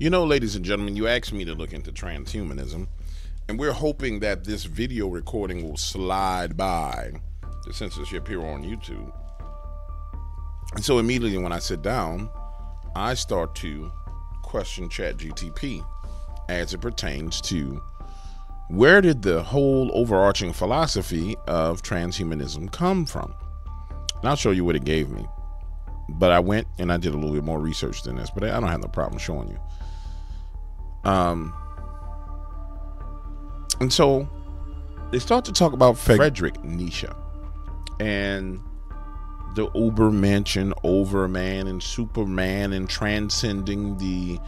You know, ladies and gentlemen, you asked me to look into transhumanism, and we're hoping that this video recording will slide by the censorship here on YouTube. And so immediately when I sit down, I start to question ChatGTP as it pertains to where did the whole overarching philosophy of transhumanism come from? And I'll show you what it gave me. But I went and I did a little bit more research than this, but I don't have no problem showing you. Um, and so they start to talk about Frederick Nietzsche and the Ubermensch, Overman, and Superman, and transcending the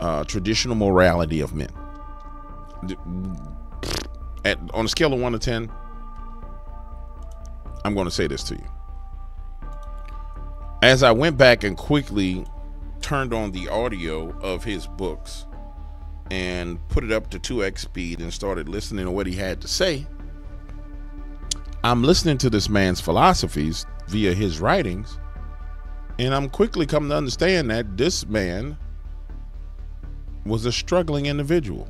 uh, traditional morality of men. At, on a scale of one to ten, I'm going to say this to you. As I went back and quickly turned on the audio of his books, and put it up to 2x speed and started listening to what he had to say, I'm listening to this man's philosophies via his writings, and I'm quickly coming to understand that this man was a struggling individual.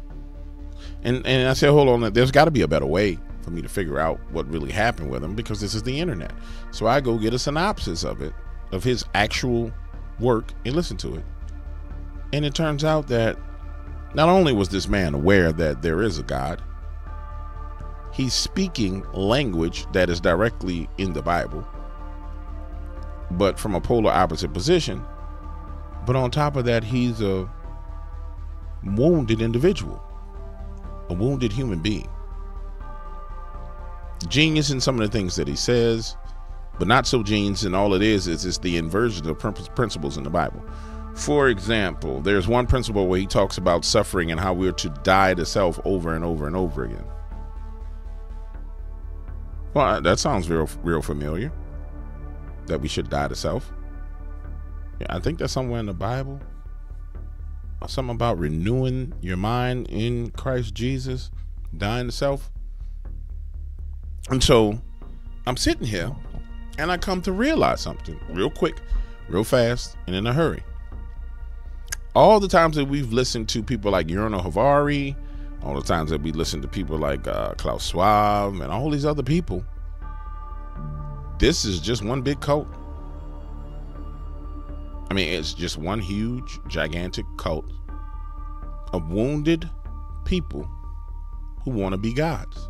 And and I said, hold on, there's got to be a better way for me to figure out what really happened with him because this is the internet. So I go get a synopsis of it, of his actual work, and listen to it. And it turns out that not only was this man aware that there is a God, he's speaking language that is directly in the Bible, but from a polar opposite position. But on top of that, he's a wounded individual, a wounded human being. Genius in some of the things that he says, but not so genius and all it is is it's the inversion of principles in the Bible. For example, there's one principle where he talks about suffering and how we're to die to self over and over and over again. Well, uh, that sounds real, real familiar. That we should die to self. Yeah, I think that's somewhere in the Bible. Uh, something about renewing your mind in Christ Jesus, dying to self. And so I'm sitting here and I come to realize something real quick, real fast, and in a hurry all the times that we've listened to people like Yuval Harari, all the times that we listen to people like uh, Klaus Schwab and all these other people, this is just one big cult. I mean, it's just one huge, gigantic cult of wounded people who want to be gods.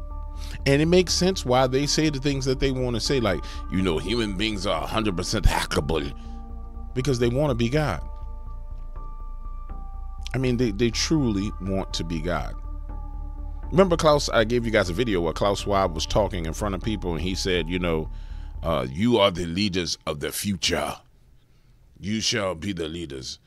And it makes sense why they say the things that they want to say, like, you know, human beings are 100% hackable because they want to be God. I mean, they, they truly want to be God. Remember, Klaus, I gave you guys a video where Klaus Schwab was talking in front of people and he said, you know, uh, you are the leaders of the future. You shall be the leaders.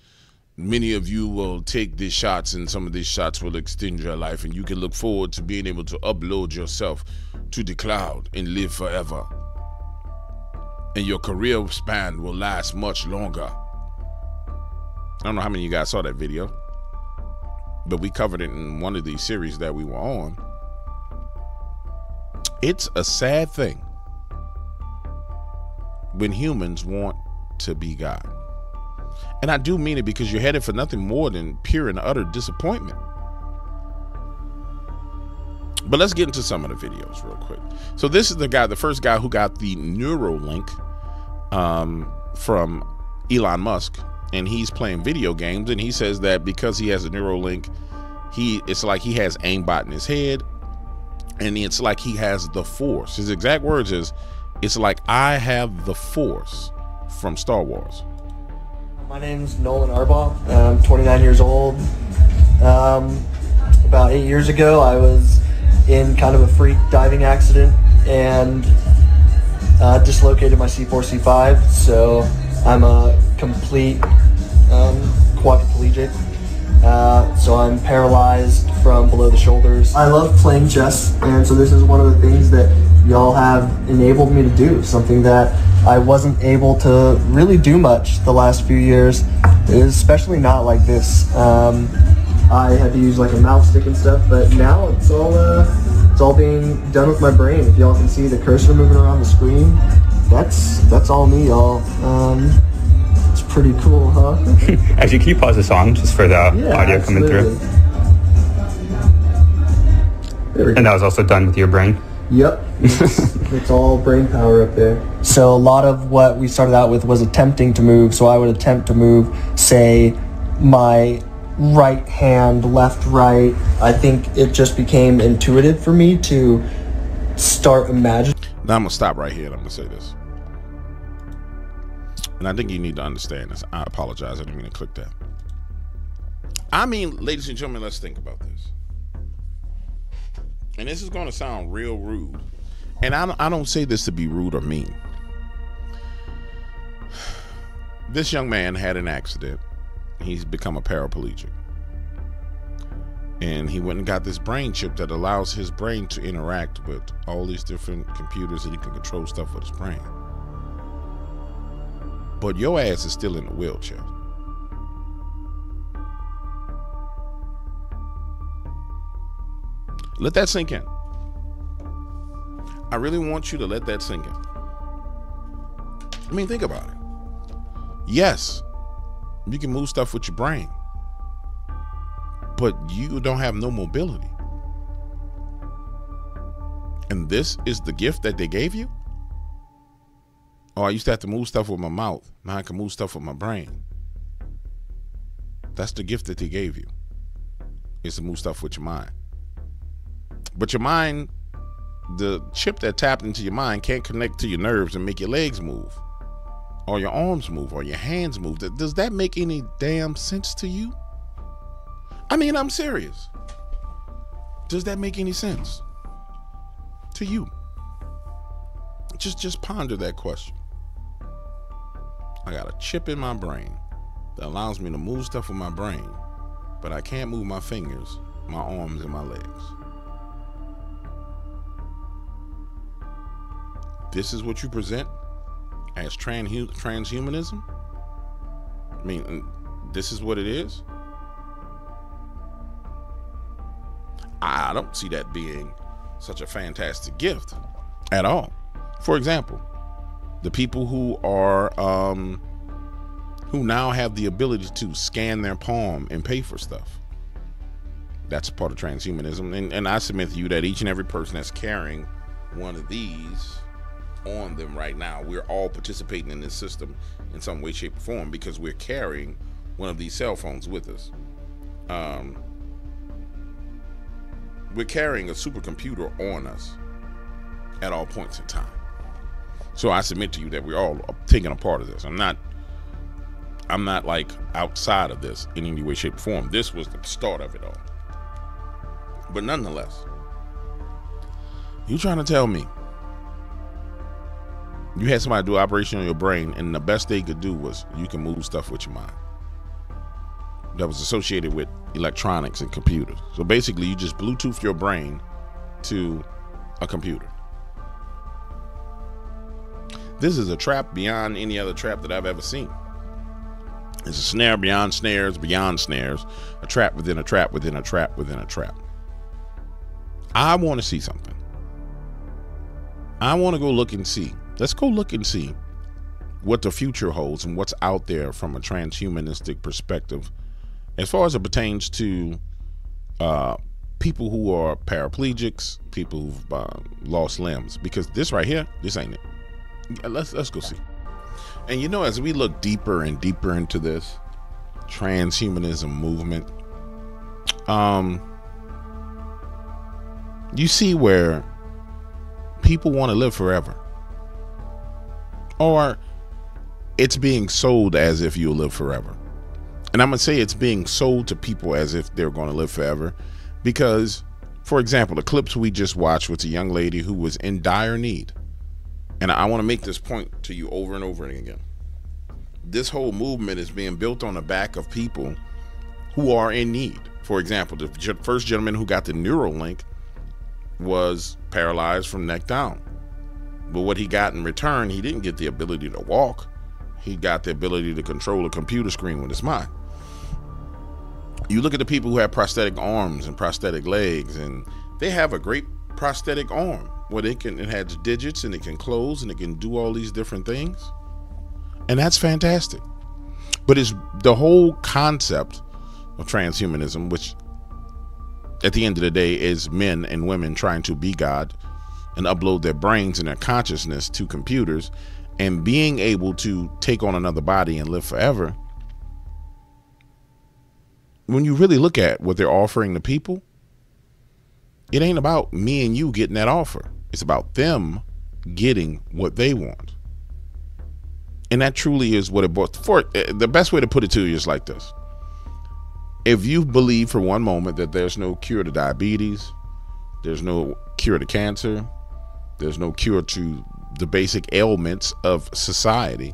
Many of you will take these shots, and some of these shots will extend your life, and you can look forward to being able to upload yourself to the cloud and live forever. And your career span will last much longer. I don't know how many of you guys saw that video but we covered it in one of these series that we were on. It's a sad thing when humans want to be God. And I do mean it because you're headed for nothing more than pure and utter disappointment. But let's get into some of the videos real quick. So this is the guy, the first guy who got the Neuralink um, from Elon Musk and he's playing video games and he says that because he has a Neuralink, he it's like he has aimbot in his head and it's like he has the force. His exact words is it's like I have the force from Star Wars. My name's Nolan Arbaugh. I'm 29 years old. Um, about eight years ago, I was in kind of a freak diving accident and uh, dislocated my C4, C5. So I'm a complete um, quadriplegic. Uh, so I'm paralyzed from below the shoulders. I love playing chess, and so this is one of the things that y'all have enabled me to do, something that I wasn't able to really do much the last few years, especially not like this. Um, I had to use like a mouse stick and stuff, but now it's all uh, it's all being done with my brain. If y'all can see the cursor moving around the screen, that's that's all me, y'all. Um, It's pretty cool, huh? Actually, can you pause the song just for the Yeah, audio coming through? There we go. And that was also done with your brain. Yep. It's, it's all brain power up there. So a lot of what we started out with was attempting to move. So I would attempt to move, say, my right hand, left, right. I think it just became intuitive for me to start imagining. Now I'm gonna stop right here and I'm gonna say this. And I think you need to understand this. I apologize. I didn't mean to click that. I mean, ladies and gentlemen, let's think about this. And this is gonna sound real rude. And I I don't say this to be rude or mean. This young man had an accident. He's become a paraplegic. and he went and got this brain chip that allows his brain to interact with all these different computers and he can control stuff with his brain. But your ass is still in a wheelchair. Let that sink in. I really want you to let that sink in. I mean, think about it. Yes, you can move stuff with your brain but you don't have no mobility. And this is the gift that they gave you? Oh, I used to have to move stuff with my mouth. Now I can move stuff with my brain. That's the gift that they gave you. Is to move stuff with your mind. But your mind, the chip that tapped into your mind can't connect to your nerves and make your legs move. Or your arms move or your hands move. Does that make any damn sense to you? I mean, I'm serious. Does that make any sense to you? Just just ponder that question. I got a chip in my brain that allows me to move stuff with my brain, but I can't move my fingers, my arms, and my legs. This is what you present as transhu- transhumanism? I mean, this is what it is? I don't see that being such a fantastic gift at all. For example, the people who are um, who now have the ability to scan their palm and pay for stuff. That's part of transhumanism, and, and I submit to you that each and every person that's carrying one of these on them right now, we're all participating in this system in some way, shape, or form because we're carrying one of these cell phones with us. Um, we're carrying a supercomputer on us at all points in time. So I submit to you that we're all taking a part of this. I'm not I'm not like outside of this in any way, shape, or form. This was the start of it all. But nonetheless, you trying to tell me you had somebody do operation on your brain, and the best they could do was you can move stuff with your mind that was associated with electronics and computers. So basically, you just Bluetooth your brain to a computer. This is a trap beyond any other trap that I've ever seen. It's a snare beyond snares, beyond snares, a trap within a trap within a trap within a trap. I want to see something. I want to go look and see. Let's go look and see what the future holds and what's out there from a transhumanistic perspective as far as it pertains to uh, people who are paraplegics, people who've uh, lost limbs, because this right here, this ain't it. Let's let's go see. And you know, as we look deeper and deeper into this transhumanism movement, um, you see where people want to live forever, or it's being sold as if you'll live forever and I'm gonna say it's being sold to people as if they're gonna live forever, because, for example, the clips we just watched was a young lady who was in dire need, and I want to make this point to you over and over again. This whole movement is being built on the back of people who are in need. For example, the first gentleman who got the Neuralink was paralyzed from neck down. But what he got in return, he didn't get the ability to walk. He got the ability to control a computer screen with his mind you look at the people who have prosthetic arms and prosthetic legs, and they have a great prosthetic arm where they can it has digits and it can close and it can do all these different things, and that's fantastic. But it's the whole concept of transhumanism, which at the end of the day is men and women trying to be God and upload their brains and their consciousness to computers and being able to take on another body and live forever. When you really look at what they're offering the people, it ain't about me and you getting that offer. It's about them getting what they want. And that truly is what it brought for eh, the best way to put it to you is like this. If you believe for one moment that there's no cure to diabetes, there's no cure to cancer, there's no cure to the basic ailments of society,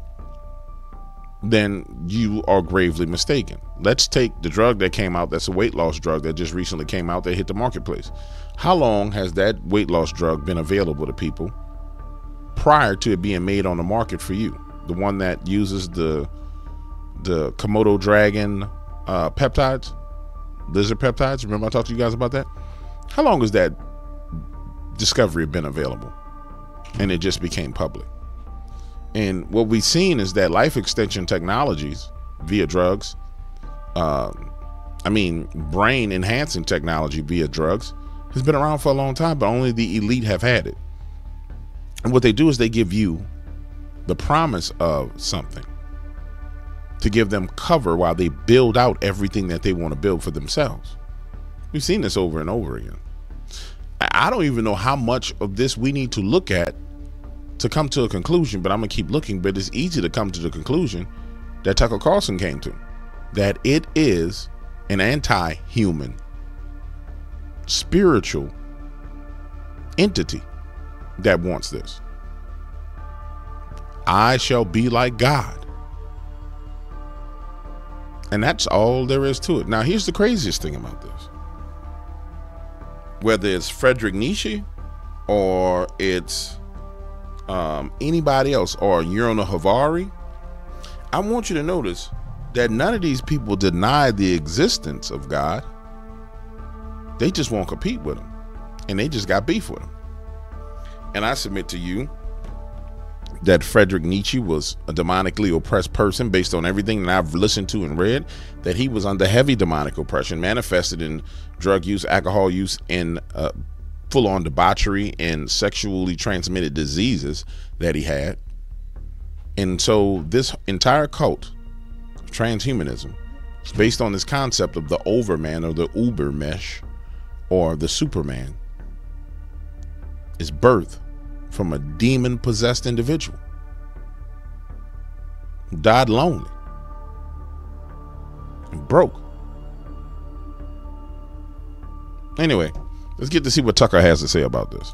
then you are gravely mistaken. Let's take the drug that came out that's a weight loss drug that just recently came out that hit the marketplace. How long has that weight loss drug been available to people prior to it being made on the market for you? The one that uses the the Komodo dragon uh, peptides, lizard peptides. Remember I talked to you guys about that? How long has that discovery been available? And it just became public. And what we've seen is that life extension technologies via drugs, uh, I mean, brain enhancing technology via drugs has been around for a long time, but only the elite have had it. And what they do is they give you the promise of something to give them cover while they build out everything that they want to build for themselves. We've seen this over and over again. I don't even know how much of this we need to look at to come to a conclusion, but I'm going to keep looking. But it's easy to come to the conclusion that Tucker Carlson came to that it is an anti human spiritual entity that wants this. I shall be like God. And that's all there is to it. Now, here's the craziest thing about this whether it's Frederick Nietzsche or it's um, anybody else or Yuval Harari, I want you to notice that none of these people deny the existence of God. They just won't compete with him. And they just got beef with him. And I submit to you that Frederick Nietzsche was a demonically oppressed person based on everything that I've listened to and read, that he was under heavy demonic oppression, manifested in drug use, alcohol use, and uh, full on debauchery and sexually transmitted diseases that he had. And so this entire cult transhumanism is based on this concept of the overman or the ubermensch or the superman is birth from a demon possessed individual died lonely and broke. Anyway, let's get to see what Tucker has to say about this.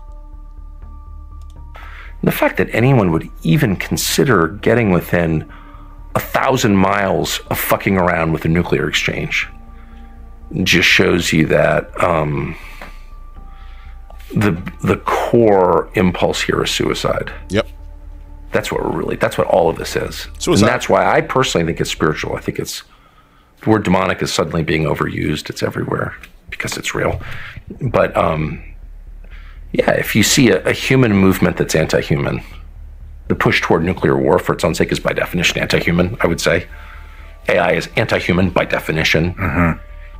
The fact that anyone would even consider getting within a thousand miles of fucking around with a nuclear exchange just shows you that um, the the core impulse here is suicide. Yep. That's what we're really. That's what all of this is. Suicide. And that's why I personally think it's spiritual. I think it's the word demonic is suddenly being overused. It's everywhere because it's real. But um, yeah, if you see a, a human movement that's anti-human, the push toward nuclear war for its own sake is by definition anti-human. I would say AI is anti-human by definition.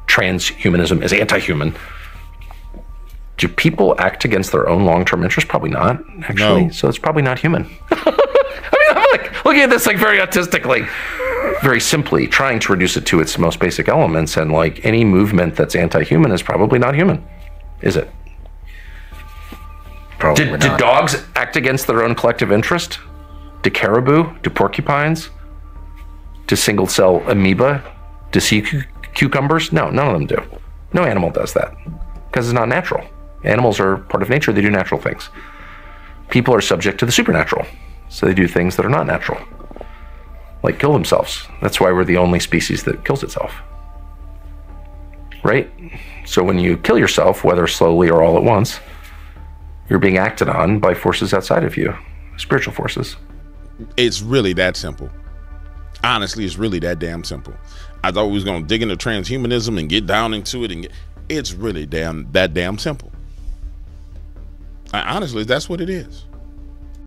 Transhumanism is anti-human. Do people act against their own long-term interests? Probably not, actually. No. So it's probably not human. I mean, I'm like looking at this like very autistically, very simply, trying to reduce it to its most basic elements. And like any movement that's anti-human is probably not human, is it? Probably Did, did dogs act against their own collective interest? Do caribou? Do porcupines? Do single cell amoeba? Do sea cu- cucumbers? No, none of them do. No animal does that because it's not natural. Animals are part of nature, they do natural things. People are subject to the supernatural, so they do things that are not natural, like kill themselves. That's why we're the only species that kills itself. Right? So when you kill yourself, whether slowly or all at once, you're being acted on by forces outside of you, spiritual forces. It's really that simple. Honestly, it's really that damn simple. I thought we was gonna dig into transhumanism and get down into it, and get, it's really damn that damn simple. I, honestly, that's what it is.